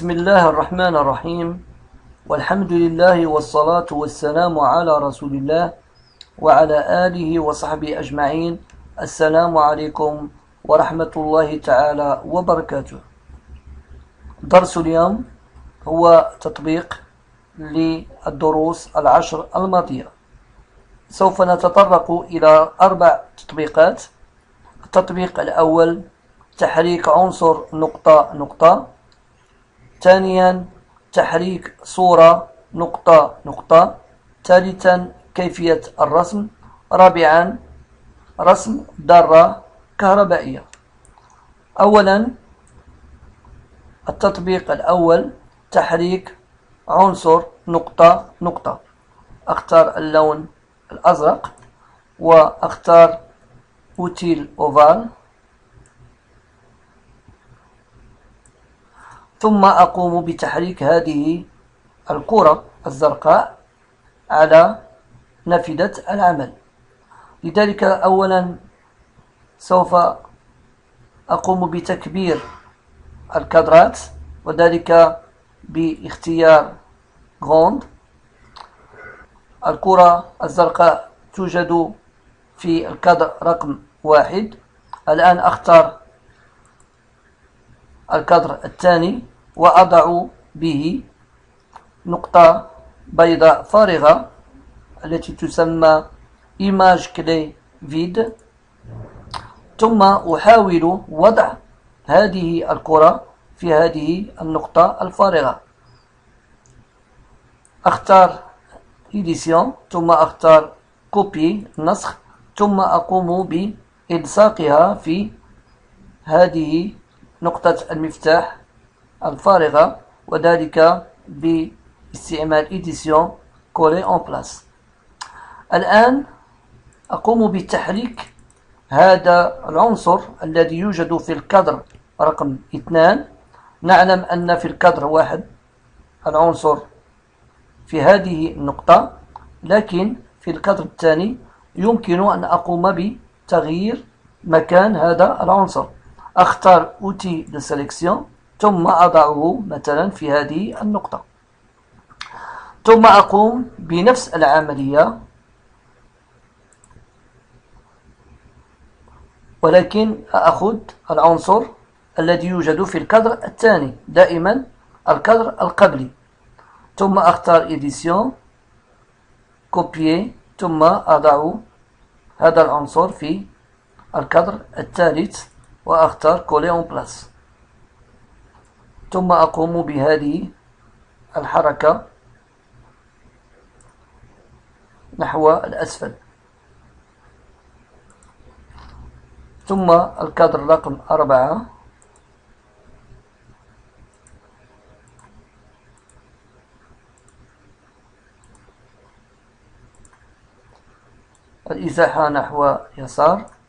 بسم الله الرحمن الرحيم والحمد لله والصلاة والسلام على رسول الله وعلى آله وصحبه أجمعين السلام عليكم ورحمة الله تعالى وبركاته درس اليوم هو تطبيق للدروس العشر الماضية سوف نتطرق إلى أربع تطبيقات التطبيق الأول تحريك عنصر نقطة نقطة ثانيا تحريك صورة نقطة نقطة. ثالثا كيفية الرسم. رابعا رسم ذرة كهربائية. أولا التطبيق الأول تحريك عنصر نقطة نقطة. أختار اللون الأزرق وأختار أوتيل أوفال. ثم أقوم بتحريك هذه الكرة الزرقاء على نافذة العمل. لذلك أولا سوف أقوم بتكبير الكادرات وذلك باختيار غوند. الكرة الزرقاء توجد في الكادر رقم واحد. الآن أختار الكادر الثاني. وأضع به نقطة بيضاء فارغة التي تسمى إيماج كلي فيد. ثم أحاول وضع هذه الكرة في هذه النقطة الفارغة. أختار édition ثم أختار copier نسخ ثم أقوم بإلصاقها في هذه نقطة المفتاح. الفارغة وذلك باستعمال édition coller en place الآن أقوم بتحريك هذا العنصر الذي يوجد في الكادر رقم اثنان. نعلم أن في الكادر واحد العنصر في هذه النقطة لكن في الكادر الثاني يمكن أن أقوم بتغيير مكان هذا العنصر. أختار outil de sélection ثم أضعه مثلا في هذه النقطة. ثم أقوم بنفس العملية ولكن أخذ العنصر الذي يوجد في الكادر الثاني دائما الكادر القبلي. ثم أختار édition copier ثم أضع هذا العنصر في الكادر الثالث وأختار coller en place. ثم أقوم بهذه الحركة نحو الأسفل. ثم الكادر رقم أربعة. الإزاحة نحو يسار.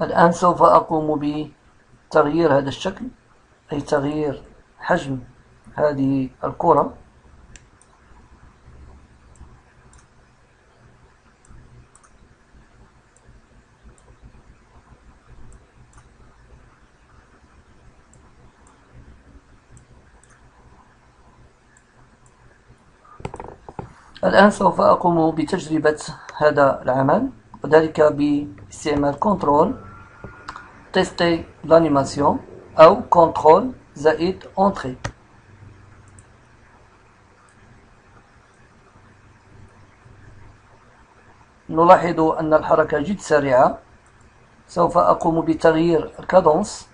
الآن سوف أقوم بتغيير هذا الشكل أي تغيير حجم هذه الكرة. الآن سوف أقوم بتجربة هذا العمل وذلك باستعمال contrôle. tester l'animation أو contrôle زائد entrée نلاحظ أن الحركة جد سريعة. سوف أقوم بتغيير ال cadence.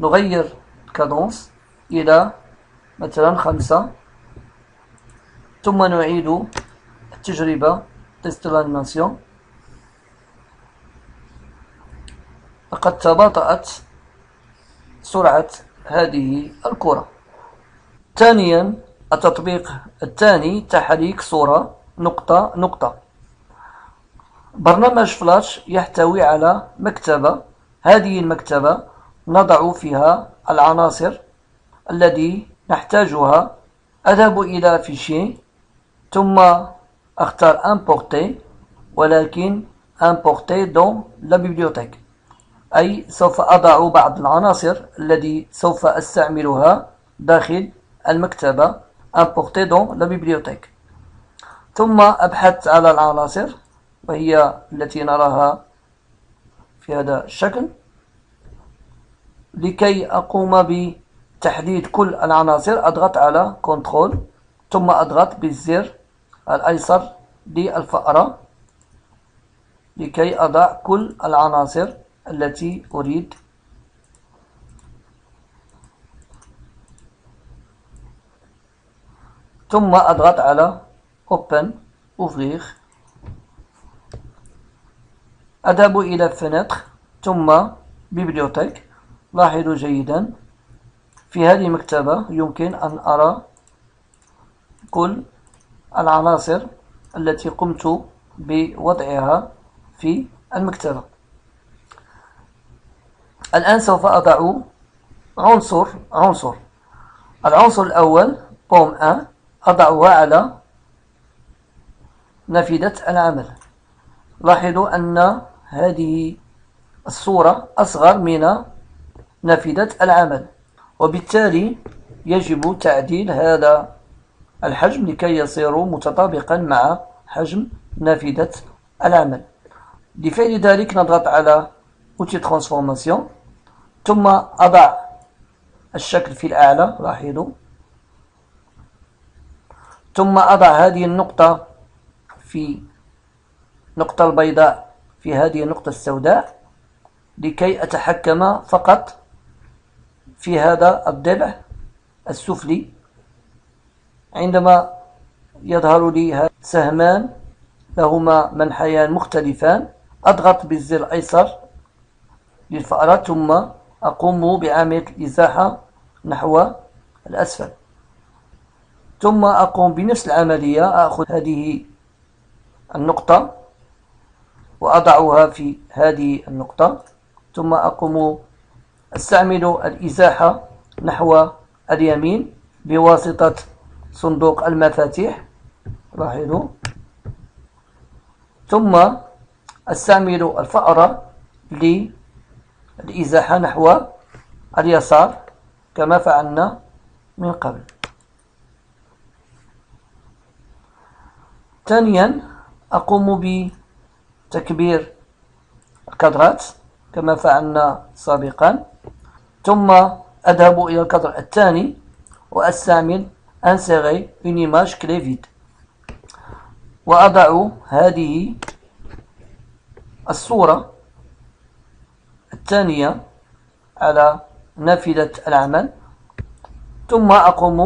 نغير ال cadence إلى مثلا خمسة. ثم نعيد التجربة tester l'animation لقد تباطأت سرعة هذه الكرة. ثانيا التطبيق الثاني تحريك صورة نقطة نقطة. برنامج فلاش يحتوي على مكتبة. هذه المكتبة نضع فيها العناصر التي نحتاجها. أذهب إلى فيشي ثم أختار importer ولكن importer dans la bibliothèque. أي سوف أضع بعض العناصر التي سوف أستعملها داخل المكتبة importer dans la bibliothèque. ثم أبحث على العناصر وهي التي نراها في هذا الشكل لكي أقوم بتحديد كل العناصر. أضغط على كنترول ثم أضغط بالزر الأيسر للفأرة لكي أضع كل العناصر التي أريد ثم أضغط على Open Ouvrir أذهب إلى fenêtre ثم bibliothèque. لاحظوا جيدا في هذه المكتبة يمكن أن أرى كل العناصر التي قمت بوضعها في المكتبة. الآن سوف أضع عنصر عنصر. العنصر الأول بوم أ أضعها على نافذة العمل. لاحظوا أن هذه الصورة أصغر من نافذة العمل وبالتالي يجب تعديل هذا الحجم لكي يصير متطابقا مع حجم نافذة العمل. لفعل ذلك نضغط على Outil Transformation. ثم أضع الشكل في الأعلى لاحظوا. ثم أضع هذه النقطة في نقطة البيضاء في هذه النقطة السوداء لكي أتحكم فقط في هذا الضلع السفلي. عندما يظهر لي سهمان لهما منحيان مختلفان أضغط بالزر الأيسر للفأرة ثم أقوم بعملية الإزاحة نحو الأسفل. ثم أقوم بنفس العملية أخذ هذه النقطة وأضعها في هذه النقطة. ثم أقوم أستعمل الإزاحة نحو اليمين بواسطة صندوق المفاتيح. لاحظوا. ثم أستعمل الفأرة للإزاحة نحو اليسار كما فعلنا من قبل. ثانيا أقوم بتكبير الكادرات كما فعلنا سابقا ثم أذهب إلى الكادر الثاني وأستعمل انسيغي image clé vide وأضع هذه الصورة الثانية على نافذة العمل ثم أقوم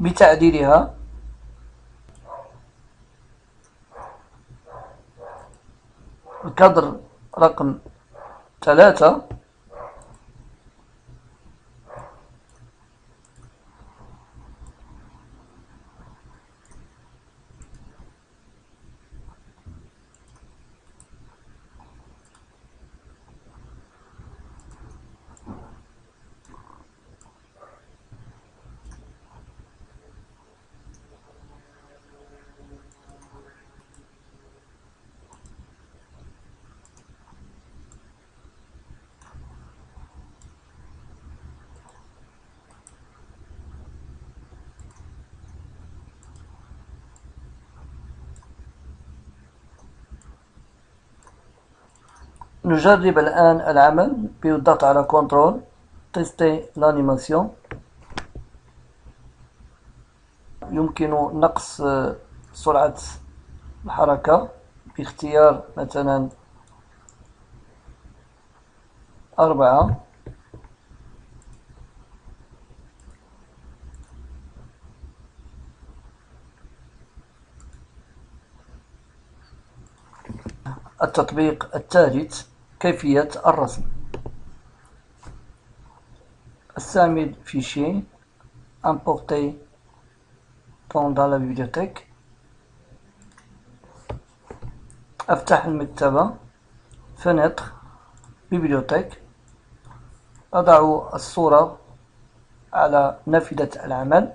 بتعديلها. الكادر رقم ثلاثة. نجرب الآن العمل بالضغط على contrôle tester l'animation يمكن نقص سرعة الحركة باختيار مثلا أربعة. التطبيق الثالث. كيفية الرسم. استعمل fichier importer dans la bibliothèque. أفتح المكتبة fenêtre bibliothèque أضع الصورة على نافذة العمل.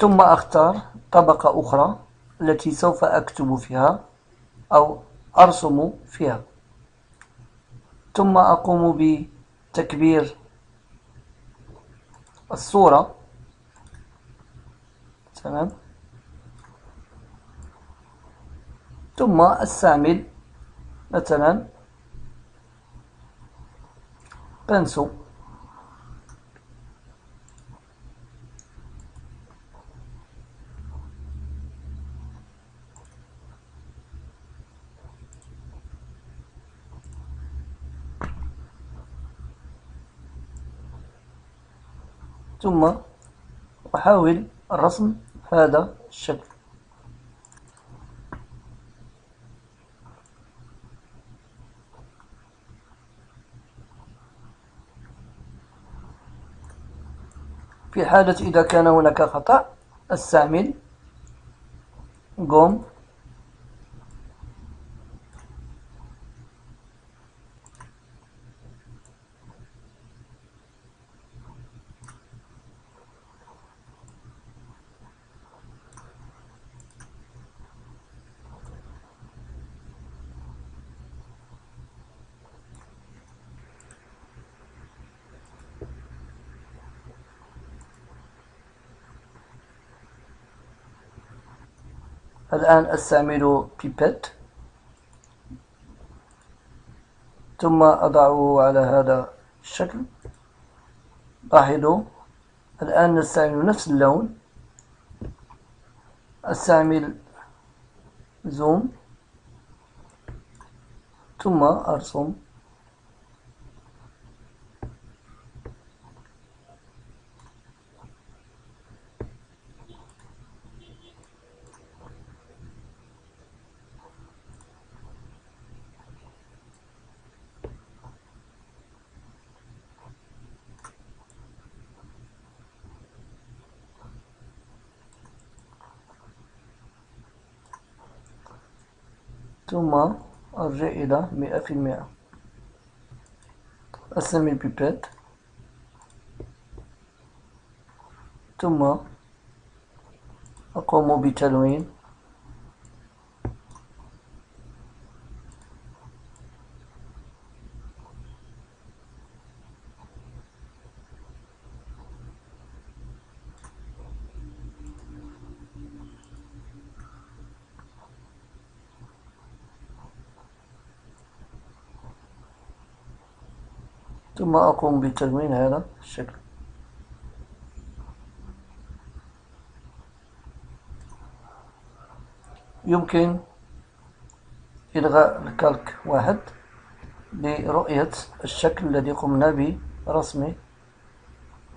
ثم أختار طبقة أخرى التي سوف أكتب فيها أو أرسم فيها. ثم أقوم بتكبير الصورة تمام. ثم استعمل مثلا بنسو. ثم أحاول الرسم هذا الشكل. في حالة إذا كان هناك خطأ استعمل قوم الآن أستعمل بيبت ثم أضعه على هذا الشكل. لاحظوا الآن نستعمل نفس اللون. أستعمل زوم. ثم أرسم. أرجع إلى مئة في المئة. أسمي البيبات. ثم أقوم بتلوين. ثم أقوم بتلوين هذا الشكل يمكن إلغاء الكالك واحد لرؤية الشكل الذي قمنا برسمه.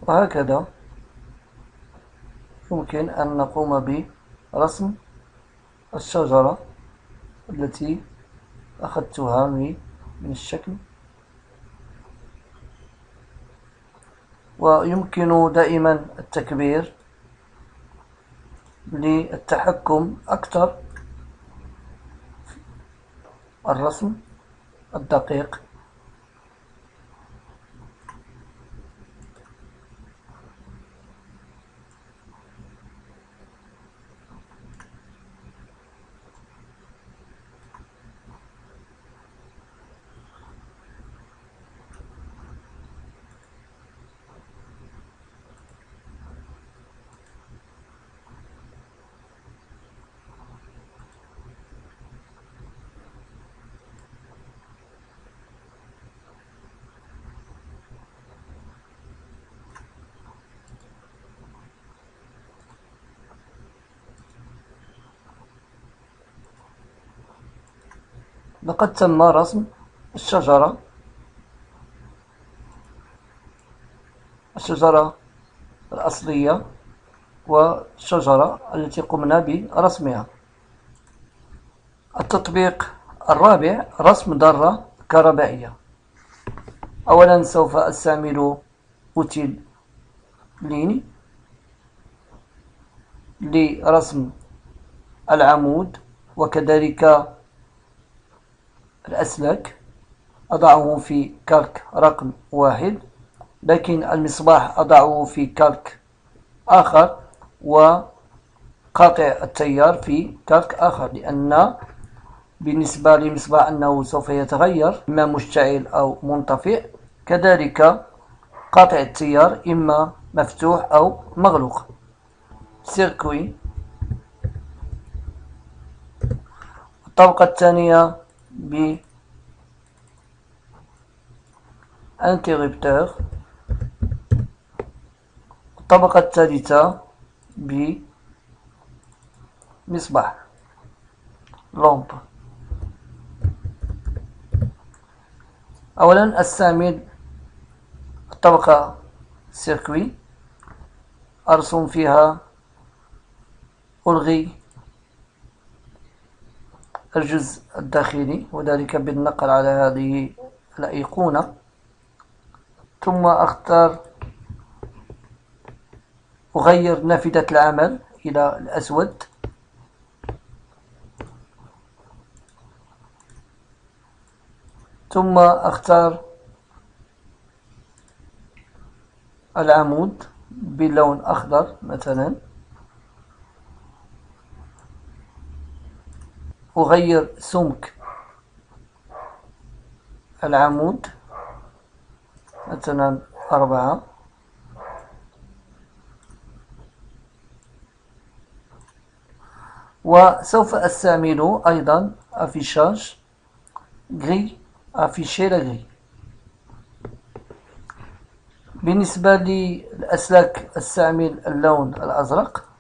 وهكذا يمكن أن نقوم برسم الشجرة التي أخذتها من الشكل. ويمكن دائما التكبير للتحكم أكثر الرسم الدقيق. لقد تم رسم الشجرة. الشجرة الأصلية والشجرة التي قمنا برسمها. التطبيق الرابع رسم ذرة كهربائية. أولا سوف أستعمل أوتيل ليني لرسم العمود وكذلك الأسلاك أضعه في كالك رقم واحد لكن المصباح أضعه في كالك آخر وقاطع التيار في كالك آخر لأن بالنسبة لمصباح أنه سوف يتغير إما مشتعل أو منطفئ كذلك قاطع التيار إما مفتوح أو مغلوق circuit. الطبقة الثانية ب interrupteur الطبقة الثالثة بمصباح lampe أولا استعمل الطبقة سيركوي أرسم فيها ألغي. الجزء الداخلي وذلك بالنقل على هذه الأيقونة. ثم أختار أغير نافذة العمل إلى الأسود. ثم أختار العمود بلون أخضر مثلا. أغير سمك. العمود مثلا أربعة. وسوف أستعمل أيضا أفيشاج غري أفيشي غري. بالنسبة للأسلاك أستعمل اللون الأزرق.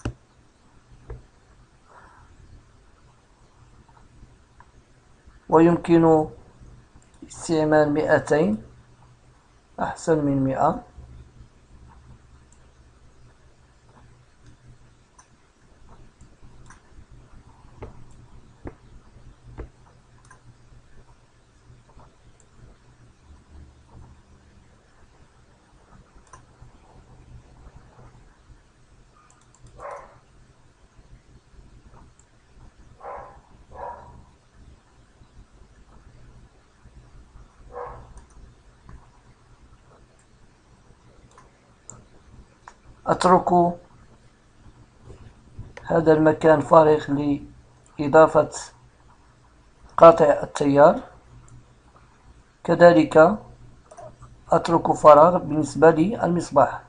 ويمكن استعمال مئتين أحسن من مئة. أترك هذا المكان فارغ لإضافة قاطع التيار. كذلك أترك فراغ بالنسبة للمصباح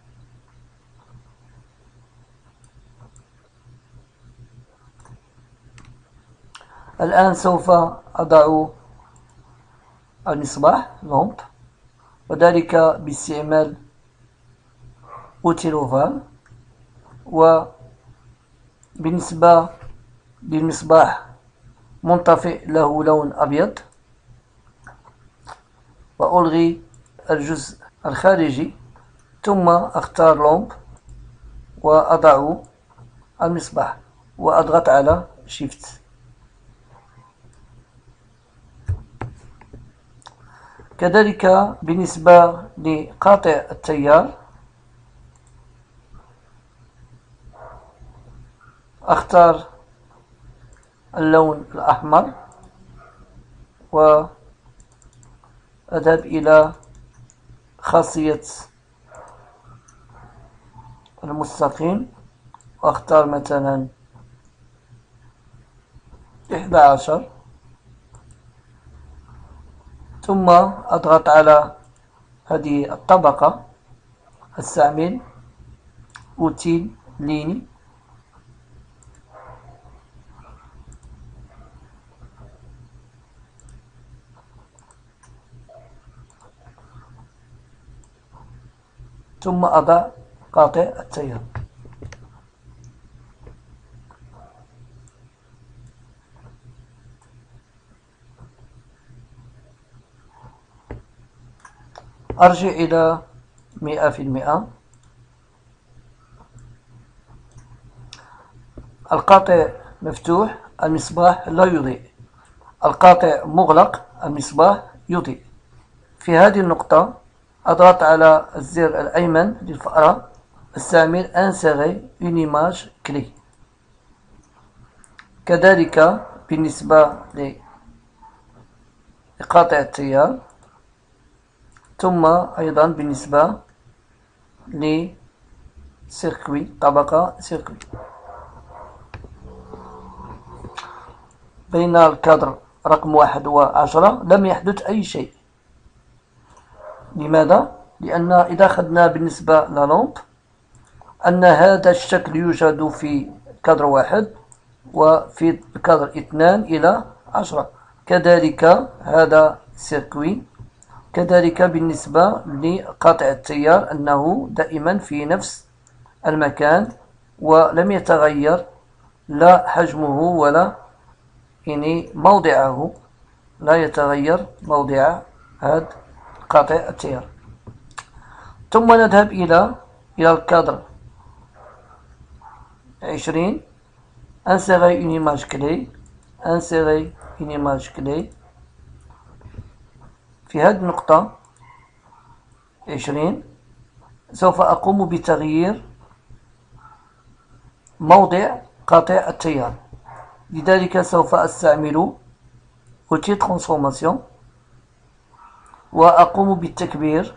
الآن سوف أضع المصباح لومب وذلك باستعمال أوتيلوفال وبالنسبة للمصباح منطفئ له لون أبيض وألغي الجزء الخارجي ثم أختار لومب وأضع المصباح وأضغط على شيفت. كذلك بالنسبة لقاطع التيار أختار اللون الأحمر وأذهب إلى خاصية المستقيم وأختار مثلا إحدى عشر. ثم أضغط على هذه الطبقة استعمل أوتيل ليني. ثم أضع قاطع التيار. أرجع إلى مئة في المئة. القاطع مفتوح المصباح لا يضيء. القاطع مغلق المصباح يضيء. في هذه النقطة أضغط على الزر الأيمن للفأرة استعمل une image clé. كذلك بالنسبة لقاطع التيار ثم أيضا بالنسبة لسيركوي طبقة سيركوي. بين الكادر رقم واحد وعشرة لم يحدث أي شيء. لماذا؟ لأن إذا أخذنا بالنسبة للومب أن هذا الشكل يوجد في كادر واحد وفي كادر اثنان إلى عشرة. كذلك هذا سيركوي. كذلك بالنسبة لقاطع التيار أنه دائما في نفس المكان ولم يتغير لا حجمه ولا يعني موضعه. لا يتغير موضع هذا قاطع التيار. ثم نذهب إلى إلى الكادر. عشرين. insérer une image clé insérer une image clé في هذه النقطة عشرين. سوف أقوم بتغيير موضع قاطع التيار. لذلك سوف أستعمل outil transformation وأقوم بالتكبير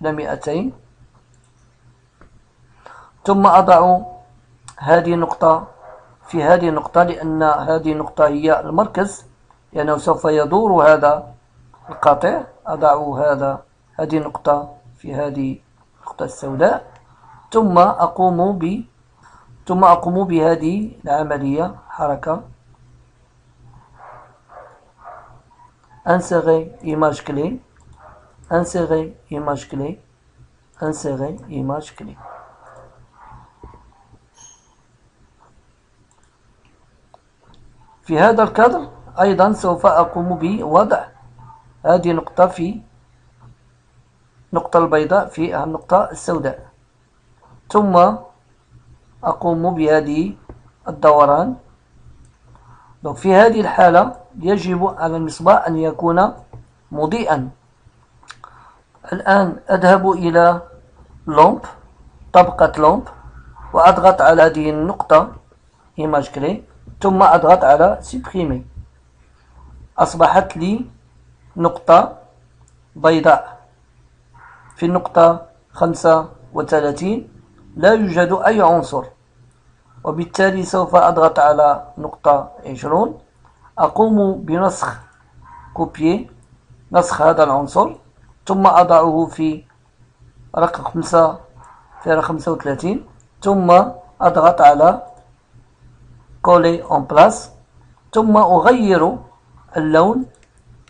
إلى مئتين ثم أضع هذه النقطة في هذه النقطة لأن هذه النقطة هي المركز لأنه سوف يدور هذا القاطع. أضع هذا هذه النقطة في هذه النقطة السوداء. ثم أقوم ب ثم أقوم بهذه العملية حركة. Insérer image clé insérer image clé insérer image clé في هذا الكادر أيضا سوف أقوم بوضع هذه النقطة في النقطة البيضاء في النقطة السوداء. ثم أقوم بهذه الدوران. في هذه الحالة يجب على المصباح أن يكون مضيئا. الآن أذهب إلى لومب طبقة لومب وأضغط على هذه النقطة إيماج كلي ثم أضغط على سيبريمي أصبحت لي نقطة بيضاء. في النقطة خمسة وثلاثين لا يوجد أي عنصر. وبالتالي سوف أضغط على نقطة عشرون. أقوم بنسخ copier نسخ هذا العنصر ثم أضعه في رقم خمسة في رقم خمسة وثلاثين ثم أضغط على coller en place ثم أغير اللون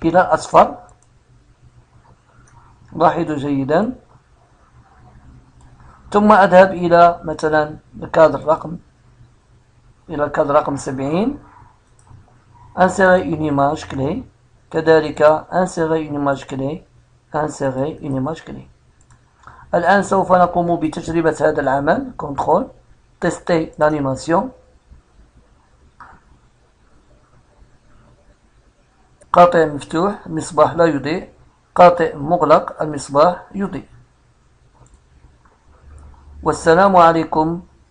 إلى الأصفر لاحظوا جيدا. ثم أذهب إلى مثلا الكادر رقم إلى الكادر رقم سبعين. insérer une image clé كذلك insérer une image clé insérer une image clé الآن سوف نقوم بتجربة هذا العمل. كنترول. تستي l'animation قاطع مفتوح. المصباح لا يضيء. قاطع مغلق. المصباح يضيء. والسلام عليكم